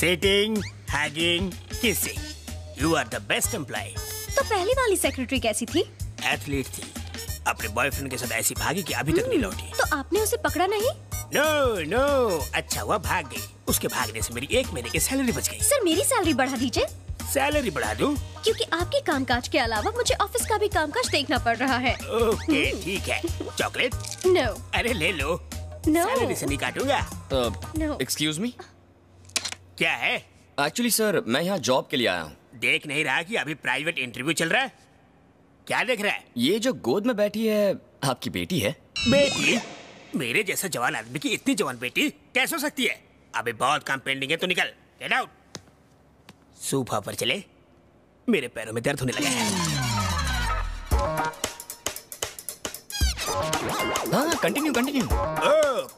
Sitting hugging kissing you are the best employ तो पहली वाली सेक्रेटरी कैसी थी? एथलीट थी। अपने बॉयफ्रेंड के साथ ऐसी भागी कि अभी तक नहीं लौटी। तो आपने उसे पकड़ा नहीं? No no, no no. अच्छा हुआ भाग। गई उसके भागने से मेरी एक महीने की सैलरी बच गई। सर मेरी सैलरी बढ़ा दीजिए। सैलरी बढ़ा दूँ? क्योंकि आपके कामकाज के अलावा मुझे ऑफ़िस का भी कामकाज देखना पड़ रहा है। ओके ठीक है। Chocolate no no. अरे ले लो। No no. सैलरी से नहीं काटूँगा। नो एक्सक्यूज मी क्या है? एक्चुअली सर मैं यहाँ जॉब के लिए आया हूँ। देख नहीं रहा कि अभी प्राइवेट इंटरव्यू चल रहा है? क्या देख रहा है? ये जो गोद में बैठी है आपकी बेटी है? बेटी? मेरे जैसा जवान आदमी की इतनी जवान बेटी कैसे हो सकती है? अभी बहुत काम पेंडिंग है तो निकल। गेट आउट सोफा पर चले। मेरे पैरों में दर्द होने लगा है। Continue continue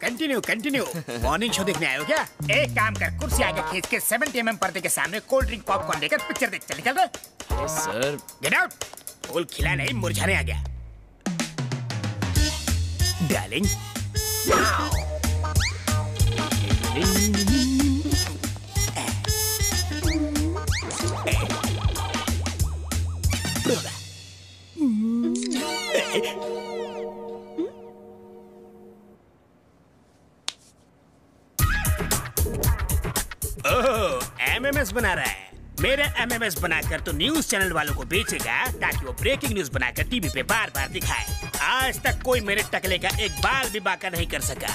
continue continue morning show देखने आए हो क्या? एक काम कर कुर्सी आगे खींच के 70 एम पर्दे के सामने कोल्ड ड्रिंक पॉपकॉर्न लेकर पिक्चर देख चल निकल रहे सर गेट आउट फूल खिला नहीं मुरझाने आ गया। डार्लिंग एमएमएस बना रहा है। मेरा एमएमएस बनाकर तो न्यूज़ चैनल वालों को बेचेगा ताकि वो ब्रेकिंग न्यूज़ बनाकर टीवी पे बार बार दिखाए। आज तक कोई मेरे टकले का एक बाल भी बाका नहीं कर सका।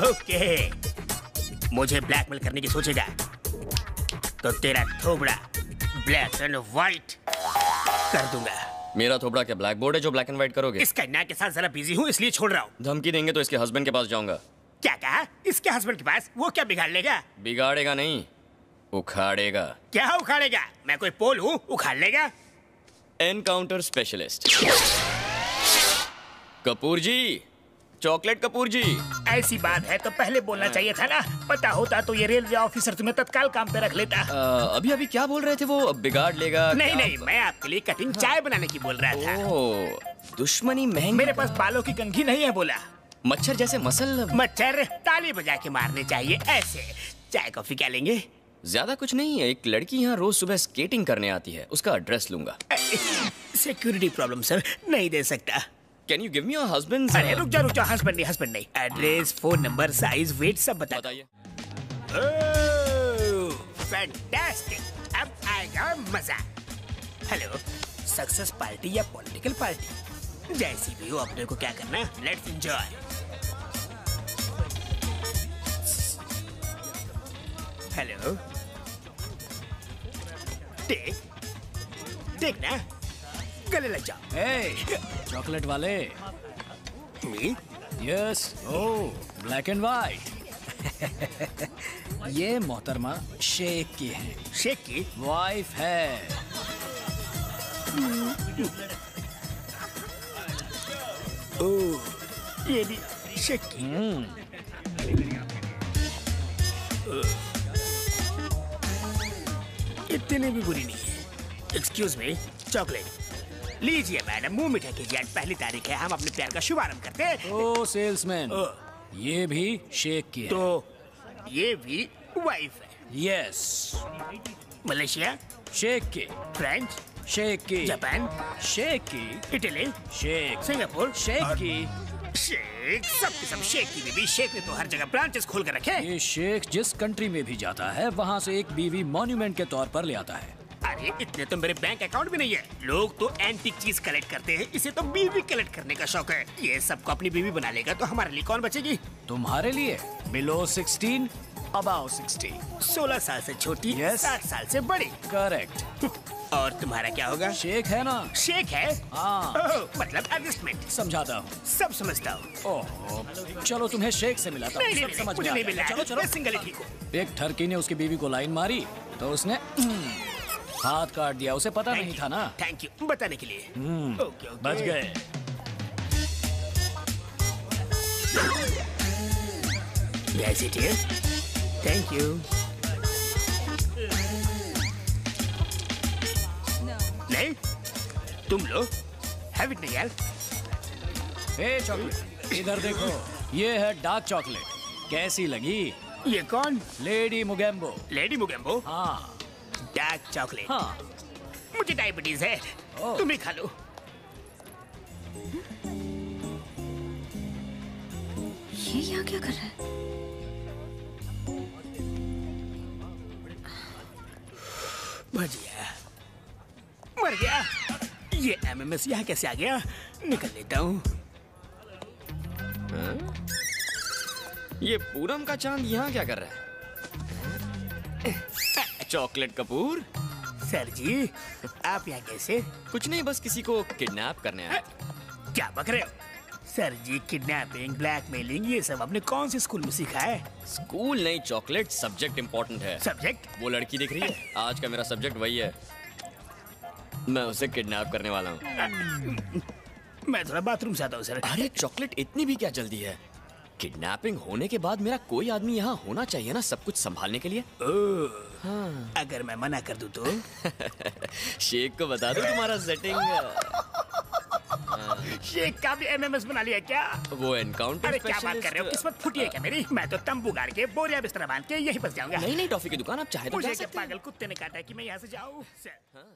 ओके। मुझे ब्लैकमेल करने की सोचेगा। तो तेरा थोबड़ा ब्लैक एंड व्हाइट कर दूँगा। मेरा थोबड़ा क्या ब्लैक बोर्ड है जो ब्लैक एंड व्हाइट करोगे? इस कन्या के साथ जरा बिज़ी हूँ इसलिए छोड़ रहा हूँ। धमकी देंगे तो इसके हस्बैंड के पास जाऊँगा। क्या कहा? इसके हस्बैंड के पास? वो क्या बिगाड़ लेगा? बिगाड़ेगा नहीं। उखाड़ेगा। क्या उखाड़ेगा? मैं कोई पोल हूँ उखाड़ लेगा? Encounter specialist Kapoor ji chocolate Kapoor ji. ऐसी बात है तो पहले बोलना चाहिए था ना? पता होता तो ये रेलवे ऑफिसर तुम्हें तत्काल काम पे रख लेता। अ, अभी अभी क्या बोल रहे थे वो? बिगाड़ लेगा नहीं? नहीं मैं आपके लिए कटिंग चाय बनाने की बोल रहा था। ओ दुश्मनी महँगी। मेरे पास बालों की कंघी नहीं है बोला। मच्छर जैसे मसल। मच्छर ताली बजा के मारने चाहिए ऐसे। चाय कॉफ़ी क्या लेंगे? ज़्यादा कुछ नहीं है। एक लड़की यहाँ रोज सुबह स्केटिंग करने आती है। उसका एड्रेस लूँगा। सिक्योरिटी प्रॉब्लम सर नहीं दे सकता। Can you give me your husband अरे रुक जा रुक जा। हस्बैंड नहीं हस्बैंड नहीं। Address phone number size weight सब बता बताइए। फैंटास्टिक अब आएगा मज़ा। हेलो सक्सेस पार्टी या पॉलिटिकल पार्टी जैसी भी हो अपने को क्या करना let's enjoy hello take take ना। गले लग Hey, चॉकलेट वाले। Me yes oh black and white ये मोहतरमा शेख की है। शेख की? वाइफ है। ओह ये भी शेक की। इतनी भी बुरी नहीं है। एक्सक्यूज मी चॉकलेट लीजिए मैडम मुँह मीठा कीजिए। आज पहली तारीख है हम अपने प्यार का शुभारंभ करते हैं। ओ सेल्समैन ये भी शेख की है। तो ये भी वाइफ है। यस मलेशिया शेख की। फ्रेंच शेख की। जापान शेख की। इटली शेख सिंगापुर शेख की। शेख सब के सब शेख की बीवी शेख ने तो हर जगह ब्रांचेस खोल कर रखे ये शेख जिस कंट्री में भी जाता है वहाँ से एक बीवी मॉन्यूमेंट के तौर पर ले आता है। अरे इतने तो मेरे बैंक अकाउंट भी नहीं है। लोग तो एंटीक चीज़ कलेक्ट करते हैं इसे तो बीवी कलेक्ट करने का शौक है। ये सबको अपनी बीवी बना लेगा तो हमारे लिए कौन बचेगी? तुम्हारे लिए? Below sixteen about sixty. सोलह साल से छोटी Yes. साठ साल से बड़ी। करेक्ट और तुम्हारा क्या होगा? शेख है ना? शेख है? हाँ। मतलब एडजस्टमेंट समझाता हूँ। सब समझता हूँ। चलो तुम्हें शेख से मिलाता हूँ। नहीं नहीं, समझ मुझे नहीं मिला। चलो चलो। सिंगल ही ठीक हूँ। एक ठरकी ने उसकी बीवी को लाइन मारी तो उसने हाथ काट दिया। उसे पता नहीं था ना? थैंक यू बताने के लिए। हम्म, बच गए। Yes, it is. Thank you. नहीं तुम लो। हैव इट नहीं यार ए चॉकलेट इधर देखो ये है डार्क चॉकलेट कैसी लगी? ये कौन? लेडी मुगेम्बो लेडी मुगेम्बो हाँ। डार्क चॉकलेट हाँ। मुझे डायबिटीज़ है। तुम ही खा लो। ये यहाँ क्या कर रहा है? गया। मर गया। ये एमएमएस यहाँ कैसे आ गया? निकल लेता हूँ। ये पूनम का चाँद यहाँ क्या कर रहा है? चॉकलेट कपूर? सर जी आप यहाँ कैसे? कुछ नहीं बस किसी को किडनैप करने आया क्या बक रहे हो? सर जी किडनैपिंग ब्लैकमेलिंग ये सब आपने कौन से स्कूल में सीखा है? स्कूल नहीं चॉकलेट सब्जेक्ट इम्पोर्टेंट है। सब्जेक्ट वो लड़की दिख रही है? आज का मेरा सब्जेक्ट वही है। मैं उसे किडनैप करने वाला हूँ। मैं थोड़ा बाथरूम से आता हूँ सर। अरे चॉकलेट इतनी भी क्या जल्दी है? किडनैपिंग होने के बाद मेरा कोई आदमी यहाँ होना चाहिए ना सब कुछ संभालने के लिए? ओह, अगर मैं मना कर दूँ तो? शेख को बता दो तुम्हारा सेटिंग शेख का भी एमएमएस बना लिया क्या? वो एनकाउंटर अरे क्या बात कर रहे हो? किस्मत फूटी है क्या मेरी? मैं तो तंबू गाड़ के बोरिया बिस्तर बाँध के यही बस जाऊँगा। नहीं नहीं टॉफी की दुकान आप चाहे तो जा सकते पागल कुत्ते ने काटा है कि मैं यहाँ से जाऊँ? हाँ।